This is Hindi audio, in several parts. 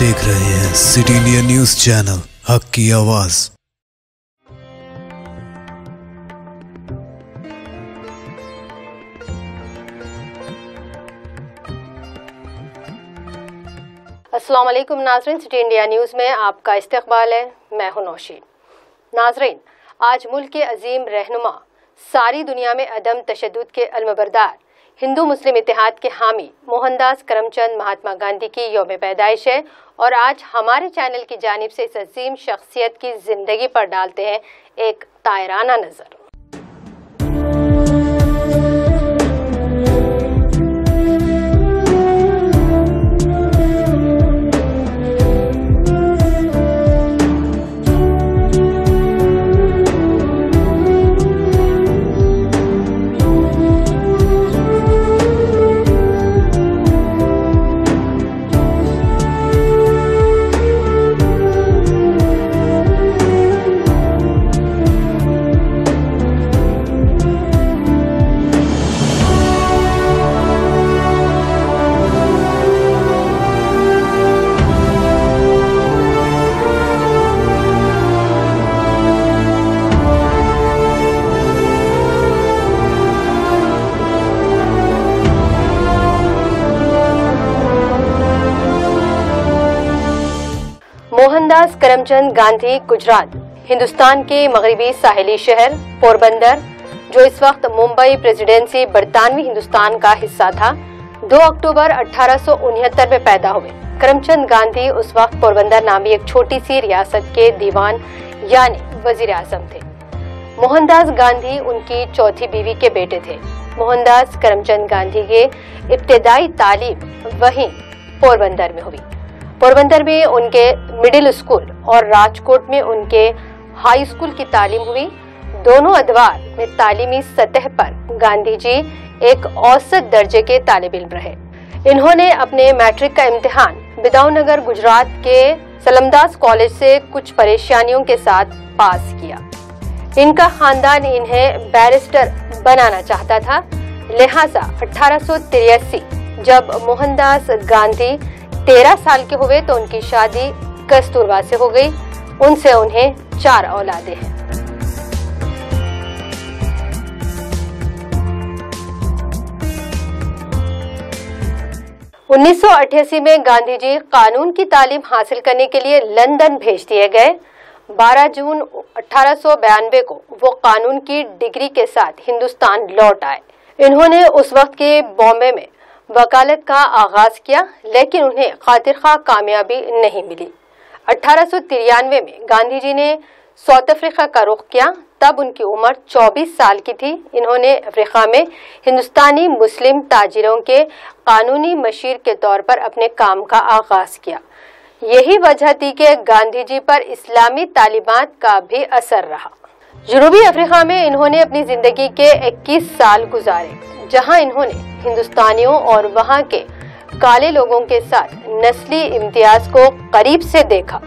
देख रहे हैं सिटी इंडिया न्यूज़ चैनल, हक की आवाज़। वालेकुम नाजरीन, सिटी इंडिया न्यूज़ में आपका इस्तकबाल है, मैं हूँ नौशीन। नाजरीन, आज मुल्क के अजीम रहनुमा, सारी दुनिया में अदम तशद के अलमबरदार, हिंदू मुस्लिम इतिहाद के हामी, मोहनदास करमचंद महात्मा गांधी की योम पैदाइश है और आज हमारे चैनल की जानब से इस अजीम शख्सियत की ज़िंदगी पर डालते हैं एक तायराना नज़र। करमचंद गांधी गुजरात, हिंदुस्तान के मगरबी साहिली शहर, पोरबंदर, जो इस वक्त मुंबई प्रेसिडेंसी बरतानवी हिंदुस्तान का हिस्सा था 2 अक्टूबर अठारह सौ उनहत्तर में पैदा हुए। करमचंद गांधी उस वक्त पोरबंदर नामी एक छोटी सी रियासत के दीवान, यानी वज़ीर आज़म थे। मोहनदास गांधी उनकी चौथी बीवी के बेटे थे। मोहनदास करमचंद गांधी के इब्तदाई तालीम वहीं पोरबंदर में हुई। पोरबंदर में उनके मिडिल स्कूल और राजकोट में उनके हाई स्कूल की तालीम हुई। दोनों अदवार में तालीमी सतह पर गांधी जी एक औसत दर्जे के तालब इल्म रहे। इन्होंने अपने मैट्रिक का इम्तिहान बिदाउनगर, गुजरात के सलमदास कॉलेज से कुछ परेशानियों के साथ पास किया। इनका खानदान इन्हें बैरिस्टर बनाना चाहता था। लिहाजा अठारह सौ तिरासी जब मोहनदास गांधी तेरह साल के हुए तो उनकी शादी कस्तूरबा से हो गई। उनसे उन्हें चार औलादे हैं। उन्नीस सौ अट्ठासी में गांधी जी कानून की तालीम हासिल करने के लिए लंदन भेज दिए गए। 12 जून अठारह को वो कानून की डिग्री के साथ हिंदुस्तान लौट आए। इन्होंने उस वक्त के बॉम्बे में वकालत का आगाज़ किया, लेकिन उन्हें खातिर खा कामयाबी नहीं मिली। अठारह सौ तिरानवे में गांधी जी ने साउथ अफ्रीका का रुख किया, तब उनकी उम्र 24 साल की थी। इन्होंने अफ्रीका में हिंदुस्तानी मुस्लिम ताजिरों के कानूनी मशीर के तौर पर अपने काम का आगाज़ किया। यही वजह थी कि गांधी जी पर इस्लामी तालिबात का भी असर रहा। जनूबी अफ्रीका में इन्होंने अपनी ज़िंदगी के 21 साल गुजारे, जहाँ इन्होंने हिंदुस्तानियों और वहाँ के काले लोगों के साथ नस्ली इम्तियाज़ को करीब से देखा।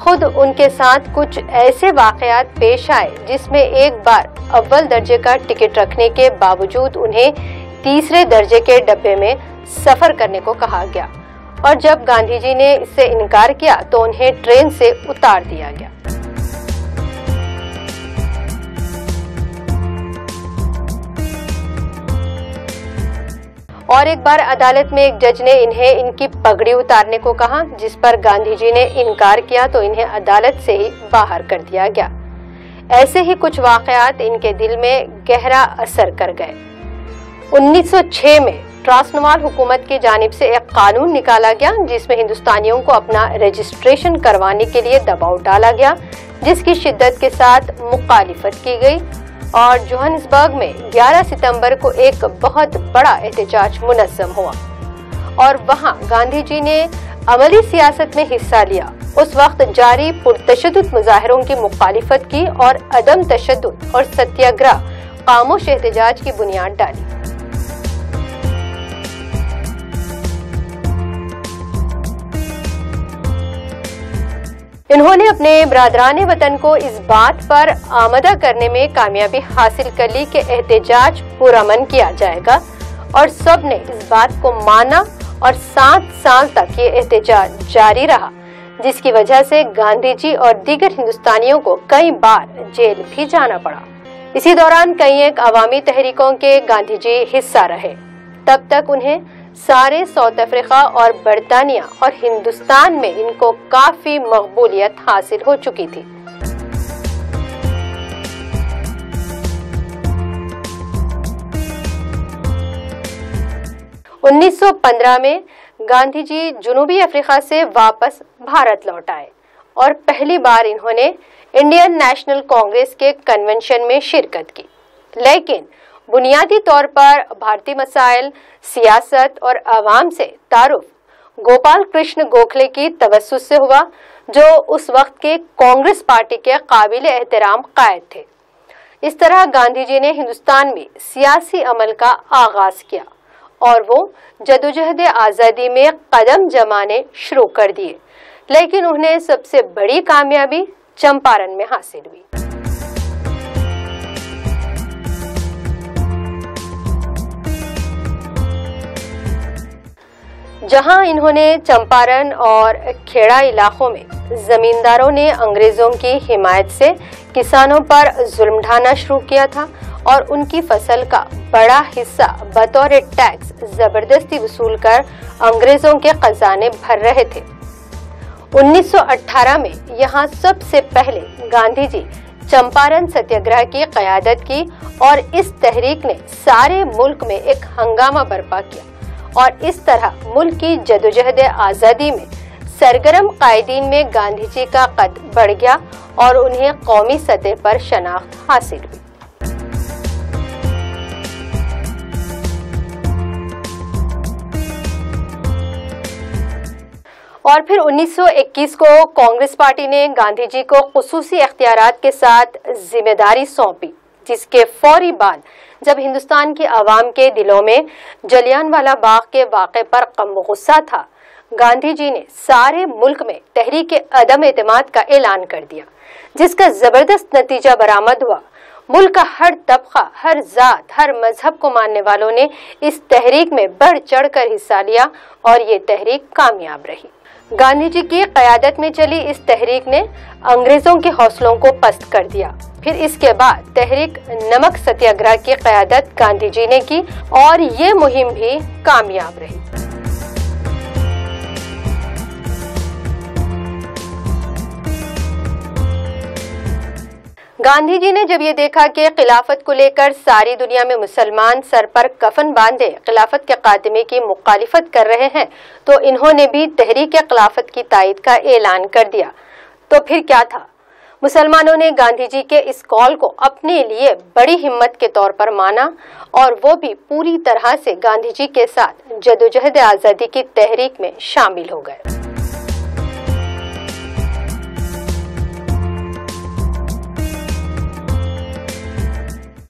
खुद उनके साथ कुछ ऐसे वाकयात पेश आए जिसमें एक बार अव्वल दर्जे का टिकट रखने के बावजूद उन्हें तीसरे दर्जे के डब्बे में सफ़र करने को कहा गया। और जब गांधी जी ने इससे इनकार किया तो उन्हें ट्रेन से उतार दिया गया। और एक बार अदालत में एक जज ने इन्हें, इनकी पगड़ी उतारने को कहा, जिस पर गांधी जी ने इनकार किया तो इन्हें अदालत से ही बाहर कर दिया गया। ऐसे ही कुछ वाकयात इनके दिल में गहरा असर कर गए। 1906 में ट्रांसनवाल हुकूमत की जानब से एक कानून निकाला गया, जिसमें हिंदुस्तानियों को अपना रजिस्ट्रेशन करवाने के लिए दबाव डाला गया, जिसकी शिद्दत के साथ मुखालिफत की गई। और जोहन्सबर्ग में 11 सितंबर को एक बहुत बड़ा एहतजाज मुनज़म हुआ। और वहाँ गांधी जी ने अमली सियासत में हिस्सा लिया। उस वक्त जारी पुरतशद मुजाहरों की मुखालिफत की और अदम तशद और सत्याग्रह, खामोश एहतजाज की बुनियाद डाली। इन्होंने अपने बरदरान वतन को इस बात पर आमदा करने में कामयाबी हासिल कर ली कि एहतजाज पुरमन किया जाएगा और सबने इस बात को माना और सात साल तक ये एहतजाज जारी रहा, जिसकी वजह से गांधी जी और दीगर हिंदुस्तानियों को कई बार जेल भी जाना पड़ा। इसी दौरान कई एक अवामी तहरीकों के गांधी जी हिस्सा रहे। तब तक उन्हें सारे साउथ अफ्रीका और बरतानिया और हिंदुस्तान में इनको काफ़ी मकबूलियत हासिल हो चुकी थी। उन्नीस सौ पंद्रह में गांधी जी जुनूबी अफ्रीका से वापस भारत लौट आए और पहली बार इन्होंने इंडियन नेशनल कांग्रेस के कन्वेंशन में शिरकत की। लेकिन बुनियादी तौर पर भारतीय मसाइल, सियासत और आवाम से तारुफ। गोपाल कृष्ण गोखले की तवसुस से हुआ, जो उस वक्त के कांग्रेस पार्टी के काबिल एहतराम कायद थे। इस तरह गांधी जी ने हिंदुस्तान में सियासी अमल का आगाज़ किया और वो जदोजहद आज़ादी में कदम जमाने शुरू कर दिए, लेकिन उन्हें सबसे बड़ी कामयाबी चंपारण में हासिल हुई। जहाँ इन्होंने चंपारण और खेड़ा इलाकों में जमींदारों ने अंग्रेज़ों की हिमायत से किसानों पर जुल्म ढाना शुरू किया था और उनकी फ़सल का बड़ा हिस्सा बतौर टैक्स ज़बरदस्ती वसूल कर अंग्रेज़ों के खजाने भर रहे थे। 1918 में यहाँ सबसे पहले गांधी जी चंपारण सत्याग्रह की कयादत की और इस तहरीक ने सारे मुल्क में एक हंगामा बर्पा किया। और इस तरह मुल्क की जदोजहद आज़ादी में सरगर्म कायदीन में गांधी जी का कद बढ़ गया और उन्हें कौमी सतह पर शनाख्त हासिल हुई। और फिर 1921 को कांग्रेस पार्टी ने गांधी जी को खसूसी अख्तियार के साथ ज़िम्मेदारी सौंपी, जिसके फौरी बाद जब हिंदुस्तान की आवाम के दिलों में जलियानवाला बाग के वाक़े पर कम गुस्सा था, गांधी जी ने सारे मुल्क में तहरीक अदम एतमाद का ऐलान कर दिया, जिसका ज़बरदस्त नतीजा बरामद हुआ। मुल्क का हर तबका, हर जात, हर मज़हब को मानने वालों ने इस तहरीक में बढ़ चढ़ कर हिस्सा लिया और ये तहरीक कामयाब रही। गांधी जी की क्यादत में चली इस तहरीक ने अंग्रेज़ों के हौसलों को पस्त कर दिया। फिर इसके बाद तहरीक नमक सत्याग्रह की क्यादत गांधी जी ने की और ये मुहिम भी कामयाब रही। गांधी जी ने जब ये देखा कि खिलाफत को लेकर सारी दुनिया में मुसलमान सर पर कफन बांधे, खिलाफत के कातिमे की मुखालिफत कर रहे हैं तो इन्होंने भी तहरीक खिलाफत की तायद का ऐलान कर दिया। तो फिर क्या था? मुसलमानों ने गांधी जी के इस कॉल को अपने लिए बड़ी हिम्मत के तौर पर माना और वो भी पूरी तरह से गांधी जी के साथ जदोजहद आज़ादी की तहरीक में शामिल हो गए।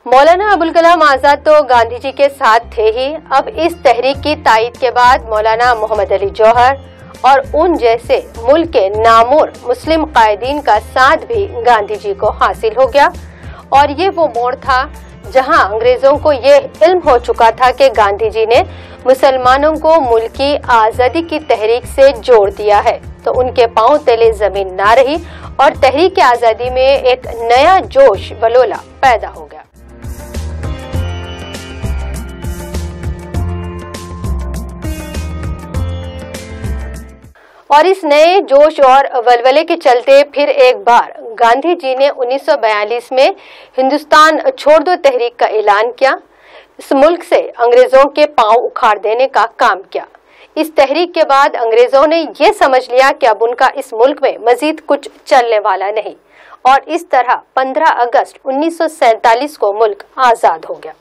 मौलाना अबुल कलाम आज़ाद तो गांधी जी के साथ थे ही। अब इस तहरीक की तायद के बाद मौलाना मोहम्मद अली जौहर और उन जैसे मुल्क के नामोर मुस्लिम कायदीन का साथ भी गांधी जी को हासिल हो गया। और ये वो मोड़ था जहाँ अंग्रेज़ों को ये इल्म हो चुका था कि गांधी जी ने मुसलमानों को मुल्क की आज़ादी की तहरीक से जोड़ दिया है। तो उनके पाँव तले ज़मीन ना रही और तहरीक आज़ादी में एक नया जोश बलोला पैदा हो गया। और इस नए जोश और वलवले के चलते फिर एक बार गांधी जी ने 1942 में हिंदुस्तान छोड़ दो तहरीक का ऐलान किया। इस मुल्क से अंग्रेज़ों के पाँव उखाड़ देने का काम किया। इस तहरीक के बाद अंग्रेज़ों ने यह समझ लिया कि अब उनका इस मुल्क में मजीद कुछ चलने वाला नहीं। और इस तरह 15 अगस्त 1947 को मुल्क आज़ाद हो गया।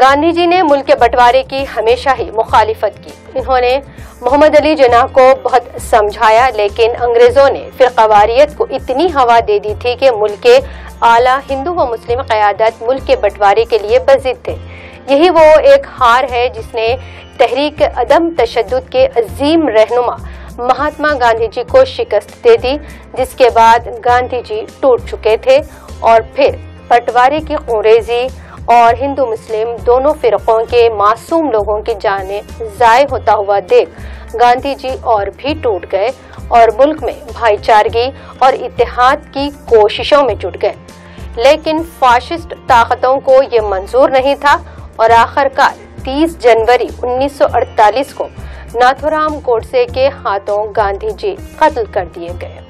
गांधी जी ने मुल्क के बंटवारे की हमेशा ही मुखालिफत की। इन्होंने मोहम्मद अली जना को बहुत समझाया, लेकिन अंग्रेज़ों ने फिर कवारियत को इतनी हवा दे दी थी कि मुल्क के आला हिंदू व मुस्लिम क़्यादत मुल्क के बंटवारे के लिए बजिद थे। यही वो एक हार है जिसने तहरीक अदम तशद के अजीम रहनुमा महात्मा गांधी जी को शिकस्त दे दी, जिसके बाद गांधी जी टूट चुके थे और फिर पटवारी की अंग्रेज़ी और हिंदू, मुस्लिम दोनों फिरकों के मासूम लोगों की जाने जाय होता हुआ देख। गांधी जी और भी टूट गए और मुल्क में भाईचारगी और इतिहाद की कोशिशों में जुट गए। लेकिन फाशिस्ट ताकतों को ये मंजूर नहीं था और आखिरकार 30 जनवरी 1948 को नाथुराम गोडसे के हाथों गांधी जी कत्ल कर दिए गए।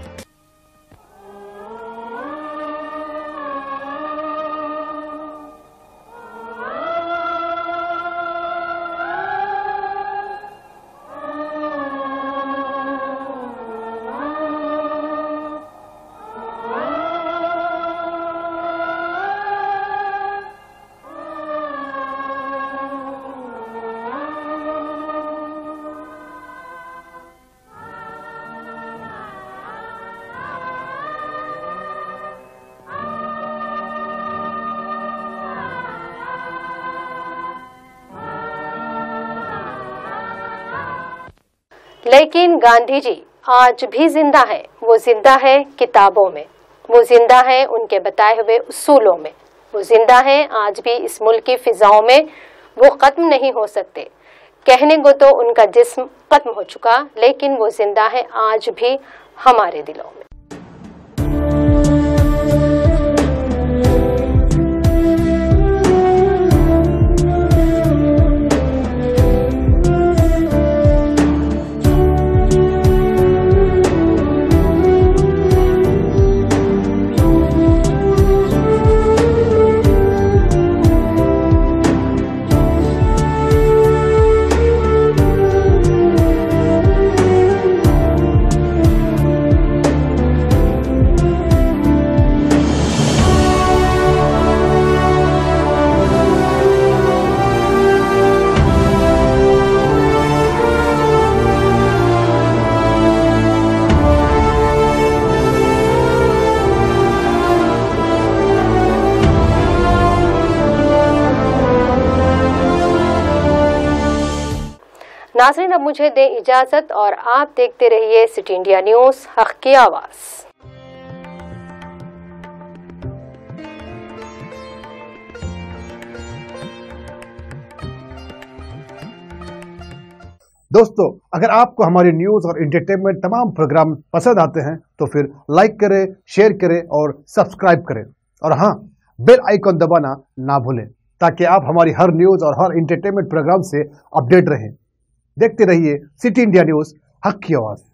लेकिन गांधी जी आज भी ज़िंदा है। वो ज़िंदा है किताबों में। वो ज़िंदा है उनके बताए हुए उसूलों में। वो ज़िंदा है आज भी इस मुल्क की फिजाओं में। वो खत्म नहीं हो सकते। कहने को तो उनका जिस्म खत्म हो चुका, लेकिन वो ज़िंदा है आज भी हमारे दिलों में। नाजरीन, अब मुझे दें इजाज़त और आप देखते रहिए सिटी इंडिया न्यूज़, हक की आवाज़। दोस्तों, अगर आपको हमारी न्यूज़ और एंटरटेनमेंट तमाम प्रोग्राम पसंद आते हैं तो फिर लाइक करें शेयर करें और सब्सक्राइब करें। और हाँ बेल आइकॉन दबाना ना भूलें, ताकि आप हमारी हर न्यूज़ और हर एंटरटेनमेंट प्रोग्राम से अपडेट रहें। देखते रहिए सिटी इंडिया न्यूज़। हक की आवाज़।